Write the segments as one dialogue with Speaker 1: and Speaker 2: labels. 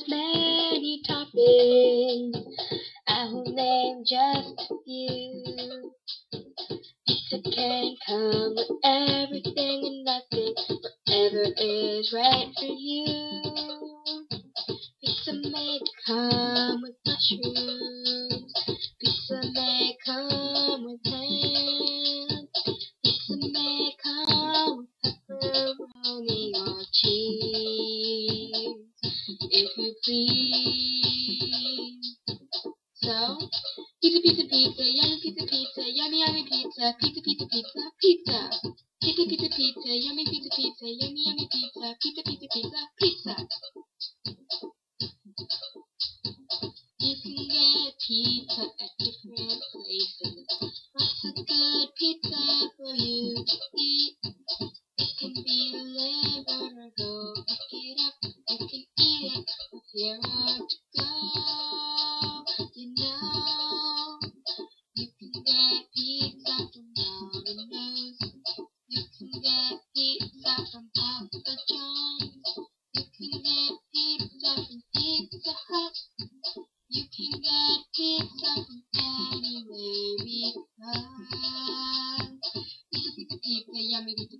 Speaker 1: has many toppings. I will name just a few. Pizza can come with everything and nothing. Whatever is right for you. Pizza may come with mushrooms. Pizza, pizza, pizza, yummy pizza, pizza, yummy, yummy pizza, pizza, pizza, pizza, pizza. Pizza, pizza, pizza, yummy pizza, pizza, yummy, yummy pizza, pizza, pizza, pizza, pizza. You can get pizza at different places. Lots of good pizza for you to eat. It can be delivered or go pick it up. You can eat it with your own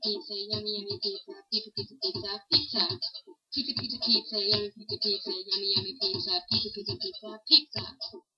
Speaker 1: pizza, yummy pizza, pizza, pizza, pizza. Pick a pizza, yummy, pizza, yummy pizza, pizza, pizza, pizza, pizza.